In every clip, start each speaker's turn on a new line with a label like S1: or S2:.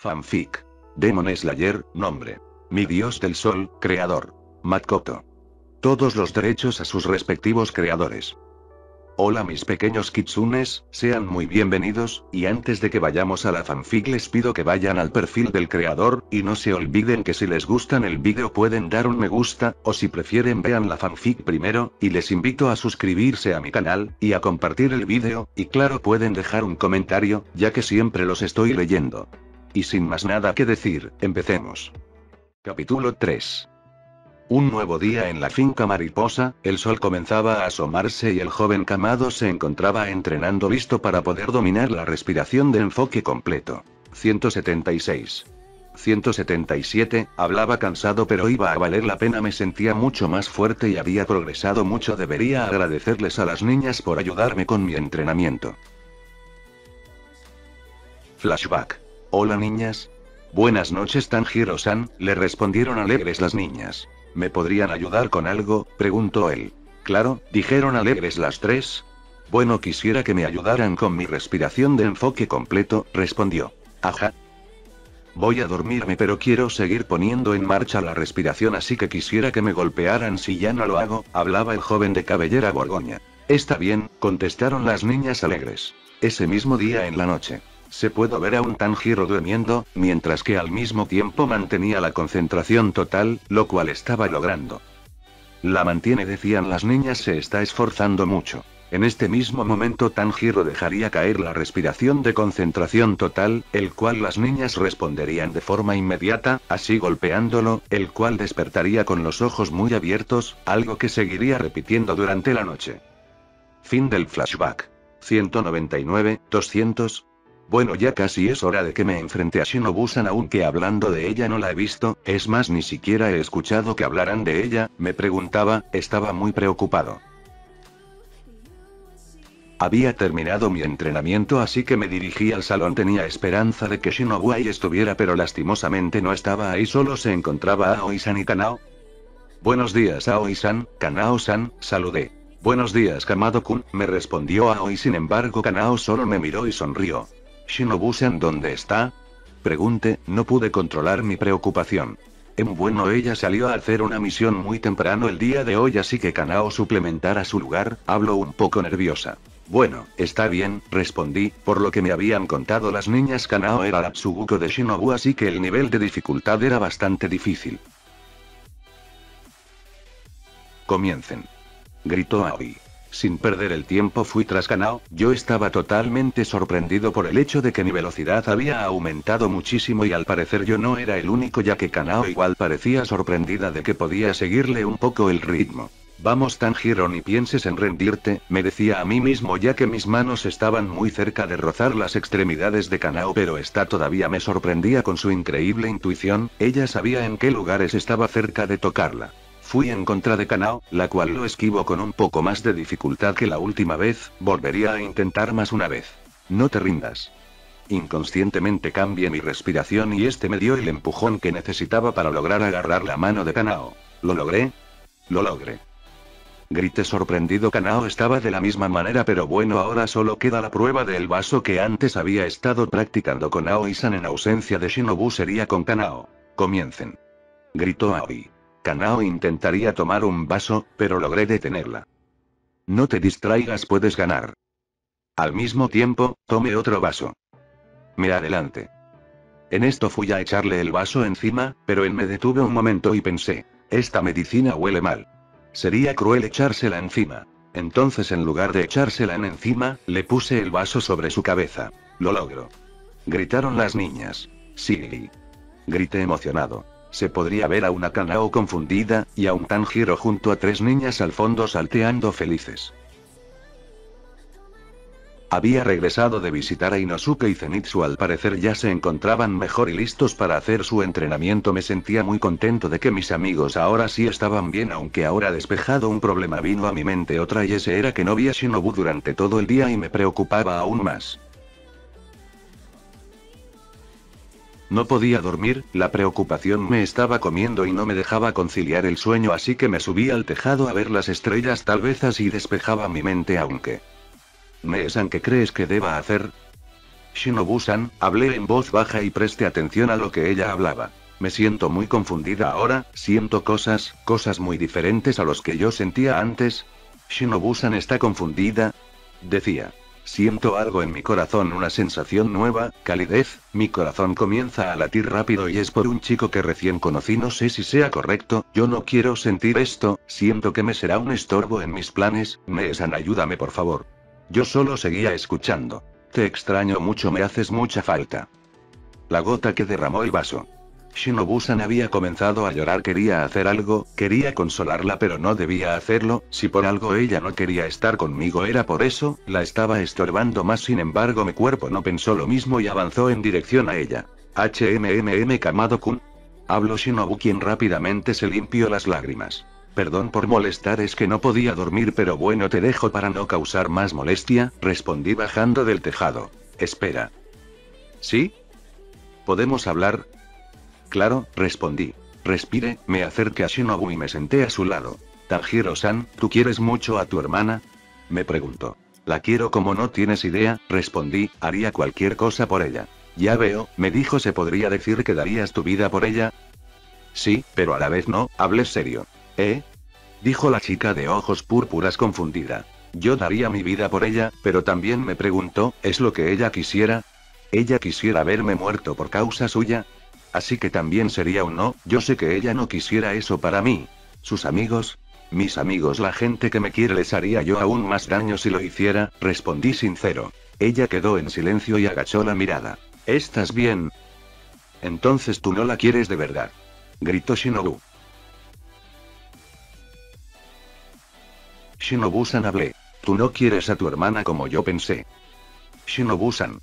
S1: Fanfic. Demon Slayer, nombre. Mi dios del sol, creador. Makoto. Todos los derechos a sus respectivos creadores. Hola mis pequeños kitsunes, sean muy bienvenidos, y antes de que vayamos a la fanfic les pido que vayan al perfil del creador, y no se olviden que si les gustan el vídeo pueden dar un me gusta, o si prefieren vean la fanfic primero, y les invito a suscribirse a mi canal, y a compartir el vídeo, y claro pueden dejar un comentario, ya que siempre los estoy leyendo. Y sin más nada que decir, empecemos. Capítulo 3. Un nuevo día en la finca mariposa, el sol comenzaba a asomarse y el joven Camado se encontraba entrenando listo para poder dominar la respiración de enfoque completo. 176. 177, hablaba cansado pero iba a valer la pena me sentía mucho más fuerte y había progresado mucho debería agradecerles a las niñas por ayudarme con mi entrenamiento. Flashback. Hola niñas. Buenas noches Tanjiro-san, le respondieron alegres las niñas. ¿Me podrían ayudar con algo? preguntó él. Claro, dijeron alegres las tres. Bueno, quisiera que me ayudaran con mi respiración de enfoque completo, respondió. Ajá. Voy a dormirme pero quiero seguir poniendo en marcha la respiración así que quisiera que me golpearan si ya no lo hago, hablaba el joven de cabellera borgoña. Está bien, contestaron las niñas alegres. Ese mismo día en la noche. Se puede ver a un Tanjiro durmiendo, mientras que al mismo tiempo mantenía la concentración total, lo cual estaba logrando. La mantiene, decían las niñas, se está esforzando mucho. En este mismo momento Tanjiro dejaría caer la respiración de concentración total, el cual las niñas responderían de forma inmediata, así golpeándolo, el cual despertaría con los ojos muy abiertos, algo que seguiría repitiendo durante la noche. Fin del flashback. 199, 200, bueno, ya casi es hora de que me enfrente a Shinobu-san aunque hablando de ella no la he visto, es más ni siquiera he escuchado que hablaran de ella, me preguntaba, estaba muy preocupado. Había terminado mi entrenamiento así que me dirigí al salón tenía esperanza de que Shinobu ahí estuviera pero lastimosamente no estaba ahí solo se encontraba Aoi-san y Kanao. Buenos días Aoi-san, Kanao-san, saludé. Buenos días Kamado-kun, me respondió Aoi sin embargo Kanao solo me miró y sonrió. Shinobu-san ¿dónde está? Pregunté, no pude controlar mi preocupación. En bueno ella salió a hacer una misión muy temprano el día de hoy así que Kanao suplementara su lugar, hablo un poco nerviosa. Bueno, está bien, respondí, por lo que me habían contado las niñas Kanao era la Tsuguko de Shinobu así que el nivel de dificultad era bastante difícil. Comiencen. Gritó Aoi. Sin perder el tiempo fui tras Kanao, yo estaba totalmente sorprendido por el hecho de que mi velocidad había aumentado muchísimo y al parecer yo no era el único ya que Kanao igual parecía sorprendida de que podía seguirle un poco el ritmo. Vamos Tanjiro ni pienses en rendirte, me decía a mí mismo ya que mis manos estaban muy cerca de rozar las extremidades de Kanao pero esta todavía me sorprendía con su increíble intuición, ella sabía en qué lugares estaba cerca de tocarla. Fui en contra de Kanao, la cual lo esquivo con un poco más de dificultad que la última vez, volvería a intentar más una vez. No te rindas. Inconscientemente cambié mi respiración y este me dio el empujón que necesitaba para lograr agarrar la mano de Kanao. ¿Lo logré? Lo logré. Grité sorprendido. Kanao estaba de la misma manera, pero bueno, ahora solo queda la prueba del vaso que antes había estado practicando con Aoi-san en ausencia de Shinobu sería con Kanao. Comiencen. Gritó Aoi. Kanao intentaría tomar un vaso, pero logré detenerla. No te distraigas, puedes ganar. Al mismo tiempo, tome otro vaso. Me adelante. En esto fui a echarle el vaso encima, pero él me detuve un momento y pensé, esta medicina huele mal. Sería cruel echársela encima. Entonces en lugar de echársela en encima, le puse el vaso sobre su cabeza. Lo logro. Gritaron las niñas. Sí. Grité emocionado. Se podría ver a una Kanao confundida, y a un Tanjiro junto a tres niñas al fondo salteando felices. Había regresado de visitar a Inosuke y Zenitsu al parecer ya se encontraban mejor y listos para hacer su entrenamiento me sentía muy contento de que mis amigos ahora sí estaban bien aunque ahora despejado un problema vino a mi mente otra y ese era que no vi a Shinobu durante todo el día y me preocupaba aún más. No podía dormir, la preocupación me estaba comiendo y no me dejaba conciliar el sueño así que me subí al tejado a ver las estrellas tal vez así despejaba mi mente aunque... ¿Me ¿qué crees que deba hacer? Shinobu-san, hablé en voz baja y preste atención a lo que ella hablaba. Me siento muy confundida ahora, siento cosas, cosas muy diferentes a los que yo sentía antes. Shinobu-san está confundida. Decía. Siento algo en mi corazón, una sensación nueva, calidez, mi corazón comienza a latir rápido y es por un chico que recién conocí, no sé si sea correcto, yo no quiero sentir esto, siento que me será un estorbo en mis planes, Meesan ayúdame por favor. Yo solo seguía escuchando. Te extraño mucho, me haces mucha falta. La gota que derramó el vaso. Shinobu-san había comenzado a llorar, quería hacer algo, quería consolarla pero no debía hacerlo, si por algo ella no quería estar conmigo era por eso, la estaba estorbando más sin embargo mi cuerpo no pensó lo mismo y avanzó en dirección a ella. HMMM Kamado-kun. Habló Shinobu quien rápidamente se limpió las lágrimas. Perdón por molestar, es que no podía dormir, pero bueno, te dejo para no causar más molestia, respondí bajando del tejado. Espera. ¿Sí? ¿Podemos hablar? Claro, respondí. Respire, me acerqué a Shinobu y me senté a su lado. Tanjiro-san, ¿tú quieres mucho a tu hermana? Me preguntó. La quiero como no tienes idea, respondí, haría cualquier cosa por ella. Ya veo, me dijo, ¿se podría decir que darías tu vida por ella? Sí, pero a la vez no, hables serio. ¿Eh? Dijo la chica de ojos púrpuras confundida. Yo daría mi vida por ella, pero también me preguntó, ¿es lo que ella quisiera? ¿Ella quisiera verme muerto por causa suya? Así que también sería un no, yo sé que ella no quisiera eso para mí. ¿Sus amigos? Mis amigos, la gente que me quiere les haría yo aún más daño si lo hiciera, respondí sincero. Ella quedó en silencio y agachó la mirada. ¿Estás bien? Entonces tú no la quieres de verdad. Gritó Shinobu. Shinobu-san hablé. Tú no quieres a tu hermana como yo pensé. Shinobu-san.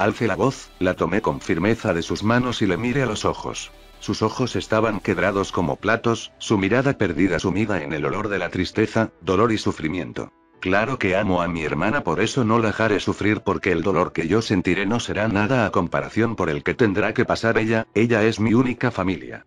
S1: Alce la voz, la tomé con firmeza de sus manos y le miré a los ojos. Sus ojos estaban quebrados como platos, su mirada perdida sumida en el olor de la tristeza, dolor y sufrimiento. Claro que amo a mi hermana, por eso no la dejaré sufrir porque el dolor que yo sentiré no será nada a comparación por el que tendrá que pasar ella, ella es mi única familia.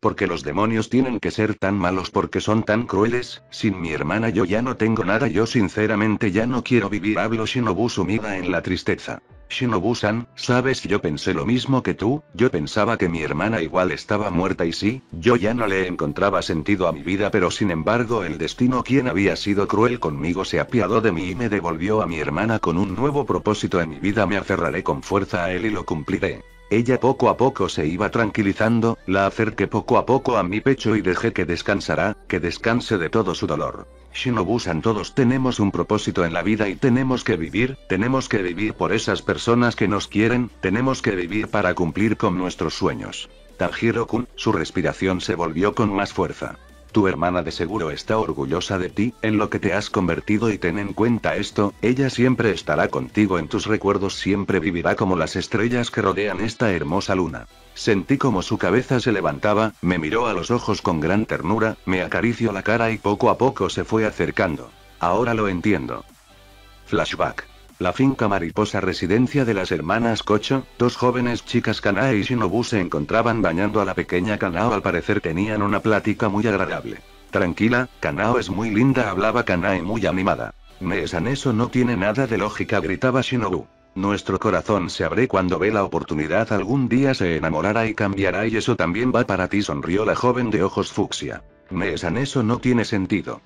S1: Porque los demonios tienen que ser tan malos porque son tan crueles, sin mi hermana yo ya no tengo nada, yo sinceramente ya no quiero vivir, hablo Shinobu sumida en la tristeza. Shinobu-san, sabes, yo pensé lo mismo que tú, yo pensaba que mi hermana igual estaba muerta y sí, yo ya no le encontraba sentido a mi vida, pero sin embargo el destino quien había sido cruel conmigo se apiadó de mí y me devolvió a mi hermana con un nuevo propósito en mi vida, me aferraré con fuerza a él y lo cumpliré. Ella poco a poco se iba tranquilizando, la acerqué poco a poco a mi pecho y dejé que descansara, que descanse de todo su dolor. Shinobu-san todos tenemos un propósito en la vida y tenemos que vivir, tenemos que vivir por esas personas que nos quieren, tenemos que vivir para cumplir con nuestros sueños. Tanjiro-kun, su respiración se volvió con más fuerza. Tu hermana de seguro está orgullosa de ti, en lo que te has convertido y ten en cuenta esto, ella siempre estará contigo en tus recuerdos, siempre vivirá como las estrellas que rodean esta hermosa luna. Sentí como su cabeza se levantaba, me miró a los ojos con gran ternura, me acarició la cara y poco a poco se fue acercando. Ahora lo entiendo. Flashback. La finca mariposa residencia de las hermanas Kocho, dos jóvenes chicas Kanae y Shinobu se encontraban bañando a la pequeña Kanao al parecer tenían una plática muy agradable. Tranquila, Kanao es muy linda hablaba Kanae muy animada. Meesan eso no tiene nada de lógica gritaba Shinobu. Nuestro corazón se abre cuando ve la oportunidad algún día se enamorará y cambiará y eso también va para ti sonrió la joven de ojos fucsia. Meesan eso no tiene sentido.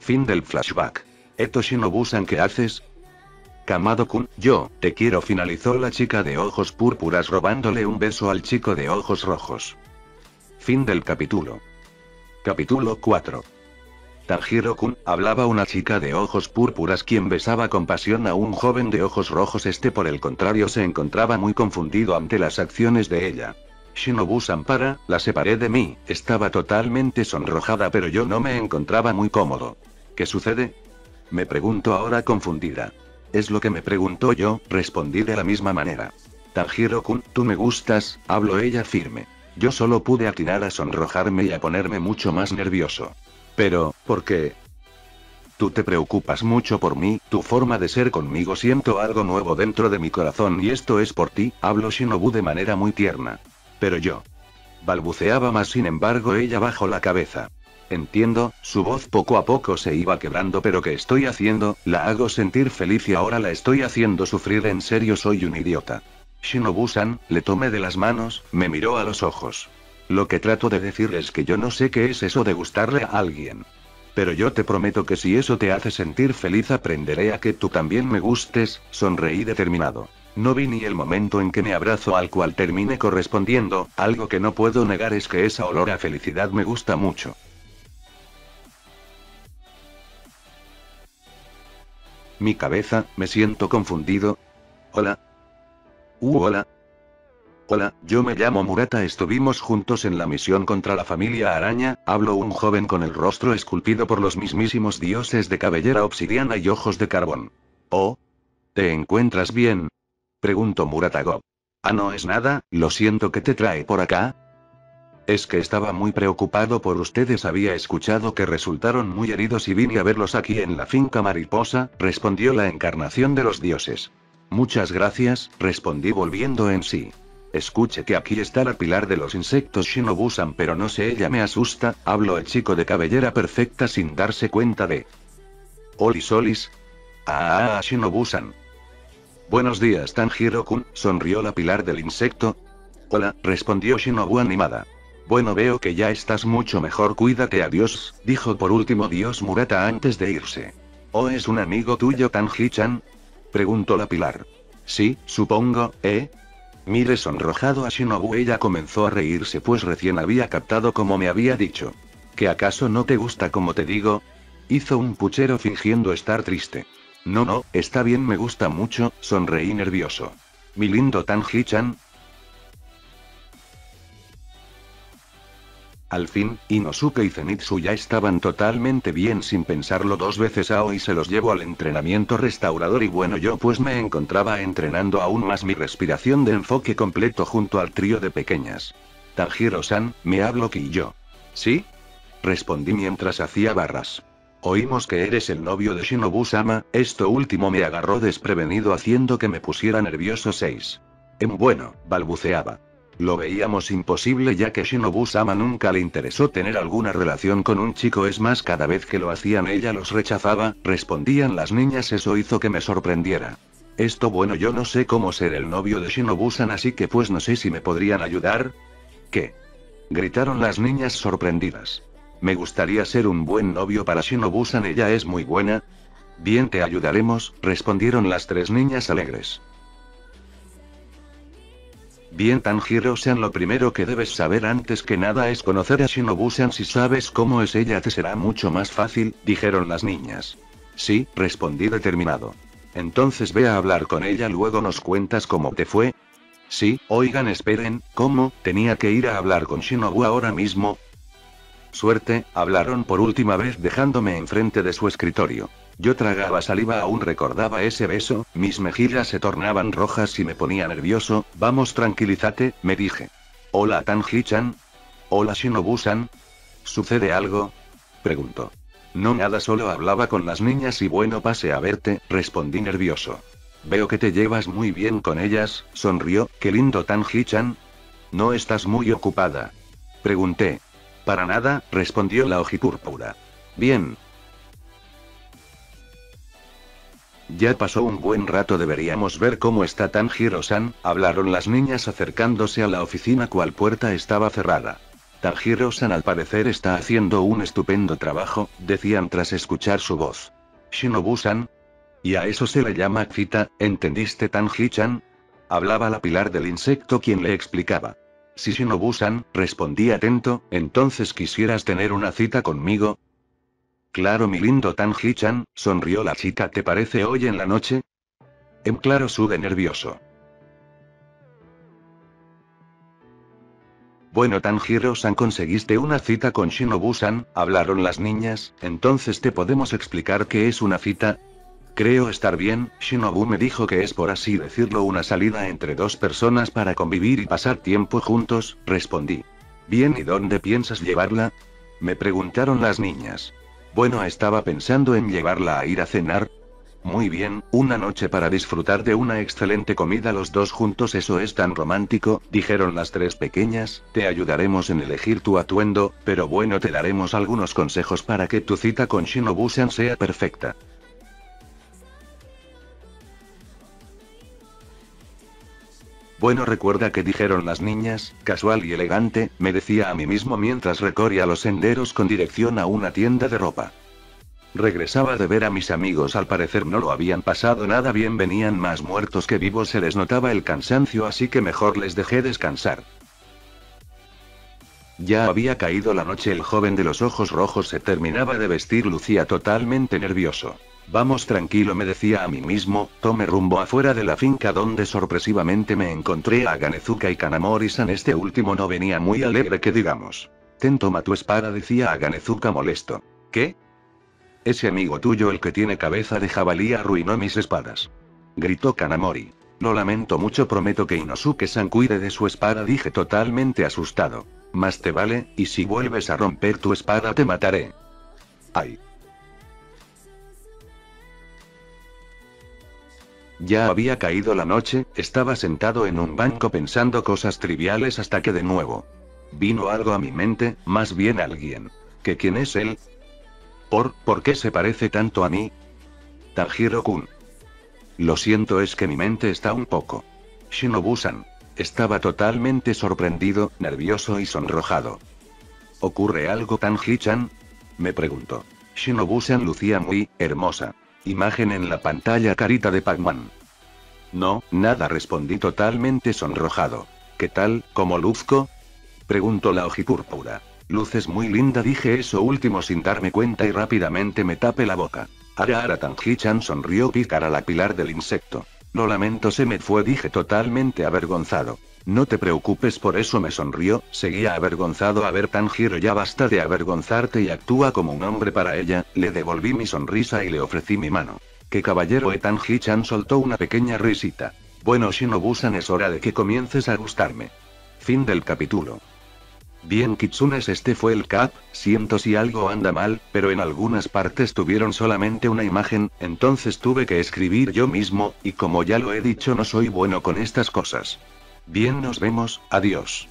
S1: Fin del flashback. Eto Shinobu-san ¿qué haces? Kamado-kun, yo, te quiero, finalizó la chica de ojos púrpuras robándole un beso al chico de ojos rojos. Fin del capítulo. Capítulo 4. Tanjiro-kun, hablaba una chica de ojos púrpuras quien besaba con pasión a un joven de ojos rojos. Este por el contrario se encontraba muy confundido ante las acciones de ella. Shinobu-san para, la separé de mí, estaba totalmente sonrojada pero yo no me encontraba muy cómodo. ¿Qué sucede? Me pregunto ahora confundida. Es lo que me preguntó yo, respondí de la misma manera. Tanjiro-kun, tú me gustas, habló ella firme. Yo solo pude atinar a sonrojarme y a ponerme mucho más nervioso. Pero, ¿por qué? Tú te preocupas mucho por mí, tu forma de ser conmigo siento algo nuevo dentro de mi corazón y esto es por ti, habló Shinobu de manera muy tierna. Pero yo. Balbuceaba más sin embargo ella bajó la cabeza. Entiendo, su voz poco a poco se iba quebrando, pero ¿qué estoy haciendo? La hago sentir feliz y ahora la estoy haciendo sufrir. En serio, soy un idiota. Shinobu-san, le tomé de las manos, me miró a los ojos. Lo que trato de decir es que yo no sé qué es eso de gustarle a alguien. Pero yo te prometo que si eso te hace sentir feliz aprenderé a que tú también me gustes, sonreí determinado. No vi ni el momento en que me abrazo al cual termine correspondiendo, algo que no puedo negar es que esa olor a felicidad me gusta mucho. Mi cabeza, me siento confundido. Hola. Uh, hola. Hola, yo me llamo Murata. Estuvimos juntos en la misión contra la familia araña. Hablo un joven con el rostro esculpido por los mismísimos dioses de cabellera obsidiana y ojos de carbón. Oh. ¿Te encuentras bien? Preguntó Murata Go. Ah, no es nada, lo siento que te trae por acá. Es que estaba muy preocupado por ustedes. Había escuchado que resultaron muy heridos y vine a verlos aquí en la finca mariposa, respondió la encarnación de los dioses. Muchas gracias, respondí volviendo en sí. Escuche que aquí está la pilar de los insectos Shinobusan, pero no sé, ella me asusta, habló el chico de cabellera perfecta sin darse cuenta de. Olis Olis. Ah, ah, Shinobusan. Buenos días, Tanjiro-kun, sonrió la pilar del insecto. Hola, respondió Shinobu animada. Bueno, veo que ya estás mucho mejor, cuídate, adiós, dijo por último Dios Murata antes de irse. ¿O es un amigo tuyo, Tanji-chan? Preguntó la pilar. Sí, supongo, ¿eh? Mire sonrojado a Shinobu ella comenzó a reírse pues recién había captado como me había dicho. ¿Que acaso no te gusta como te digo? Hizo un puchero fingiendo estar triste. No, no, está bien, me gusta mucho, sonreí nervioso. Mi lindo Tanji-chan, Al fin, Inosuke y Zenitsu ya estaban totalmente bien sin pensarlo dos veces a hoy se los llevo al entrenamiento restaurador y bueno yo pues me encontraba entrenando aún más mi respiración de enfoque completo junto al trío de pequeñas. Tanjiro-san, me hablo yo. ¿Sí? Respondí mientras hacía barras. Oímos que eres el novio de Shinobu-sama, esto último me agarró desprevenido haciendo que me pusiera nervioso 6. En bueno, balbuceaba. Lo veíamos imposible ya que Shinobu-sama nunca le interesó tener alguna relación con un chico, es más, cada vez que lo hacían ella los rechazaba, respondían las niñas, eso hizo que me sorprendiera. Esto bueno, yo no sé cómo ser el novio de Shinobu-san, así que pues no sé si me podrían ayudar. ¿Qué? Gritaron las niñas sorprendidas. Me gustaría ser un buen novio para Shinobu-san, ella es muy buena. Bien, te ayudaremos, respondieron las tres niñas alegres. Bien Tanjiro-san lo primero que debes saber antes que nada es conocer a Shinobu-san si sabes cómo es ella te será mucho más fácil, dijeron las niñas. Sí, respondí determinado. Entonces ve a hablar con ella luego nos cuentas cómo te fue. Sí, oigan esperen, ¿cómo? ¿Tenía que ir a hablar con Shinobu ahora mismo? Suerte, hablaron por última vez dejándome enfrente de su escritorio. Yo tragaba saliva, aún recordaba ese beso, mis mejillas se tornaban rojas y me ponía nervioso. Vamos, tranquilízate, me dije. Hola, Tanji-chan. Hola, Shinobu-san. ¿Sucede algo? Preguntó. No nada, solo hablaba con las niñas y bueno, pase a verte, respondí nervioso. Veo que te llevas muy bien con ellas, sonrió, qué lindo Tanji-chan. ¿No estás muy ocupada? Pregunté. Para nada, respondió la ojipúrpura. Bien, Ya pasó un buen rato, deberíamos ver cómo está Tanjiro-san, hablaron las niñas acercándose a la oficina cual puerta estaba cerrada. Tanjiro-san al parecer está haciendo un estupendo trabajo, decían tras escuchar su voz. Shinobu-san. Y a eso se le llama cita, ¿entendiste Tanji-chan? Hablaba la pilar del insecto quien le explicaba. Si Shinobu-san, respondí atento, entonces quisieras tener una cita conmigo, Claro, mi lindo Tanji-chan, sonrió la chica, ¿te parece hoy en la noche? En claro, sube nervioso. Bueno, Tanjiro-san, conseguiste una cita con Shinobu-san, hablaron las niñas, entonces te podemos explicar qué es una cita. Creo estar bien, Shinobu me dijo que es por así decirlo una salida entre dos personas para convivir y pasar tiempo juntos, respondí. Bien, ¿y dónde piensas llevarla? Me preguntaron las niñas. Bueno, estaba pensando en llevarla a ir a cenar. Muy bien, una noche para disfrutar de una excelente comida los dos juntos, eso es tan romántico, dijeron las tres pequeñas, te ayudaremos en elegir tu atuendo, pero bueno, te daremos algunos consejos para que tu cita con Shinobu-san sea perfecta. Bueno, recuerda que dijeron las niñas, casual y elegante, me decía a mí mismo mientras recorría los senderos con dirección a una tienda de ropa. Regresaba de ver a mis amigos, al parecer no lo habían pasado nada bien, venían más muertos que vivos, se les notaba el cansancio, así que mejor les dejé descansar. Ya había caído la noche, el joven de los ojos rojos se terminaba de vestir, lucía totalmente nervioso. Vamos tranquilo, me decía a mí mismo, tome rumbo afuera de la finca donde sorpresivamente me encontré a Ganezuka y Kanamori-san. Este último no venía muy alegre que digamos. Ten toma tu espada, decía a Ganezuka molesto. ¿Qué? Ese amigo tuyo el que tiene cabeza de jabalí arruinó mis espadas. Gritó Kanamori. Lo lamento mucho, prometo que Inosuke-san cuide de su espada, dije totalmente asustado. Más te vale, y si vuelves a romper tu espada te mataré. Ay. Ya había caído la noche, estaba sentado en un banco pensando cosas triviales hasta que de nuevo. Vino algo a mi mente, más bien alguien. ¿Que quién es él? ¿Por, por qué se parece tanto a mí? Tanjiro-kun. Lo siento, es que mi mente está un poco. Shinobu-san. Estaba totalmente sorprendido, nervioso y sonrojado. ¿Ocurre algo Tanji-chan? Me preguntó. Shinobu-san lucía muy hermosa. Imagen en la pantalla carita de Pac-Man. No, nada respondí totalmente sonrojado. ¿Qué tal, cómo luzco? Preguntó la ojipúrpura. Luces muy linda, dije eso último sin darme cuenta y rápidamente me tapé la boca. Ara Ara Tanji-chan sonrió pícara la pilar del insecto. Lo lamento, se me fue, dije totalmente avergonzado. No te preocupes por eso me sonrió, seguía avergonzado a ver Tanjiro ya basta de avergonzarte y actúa como un hombre para ella, le devolví mi sonrisa y le ofrecí mi mano. Que caballero e Tanji-chan soltó una pequeña risita. Bueno Shinobu-san es hora de que comiences a gustarme. Fin del capítulo. Bien Kitsunes este fue el cap, siento si algo anda mal, pero en algunas partes tuvieron solamente una imagen, entonces tuve que escribir yo mismo, y como ya lo he dicho no soy bueno con estas cosas. Bien nos vemos, adiós.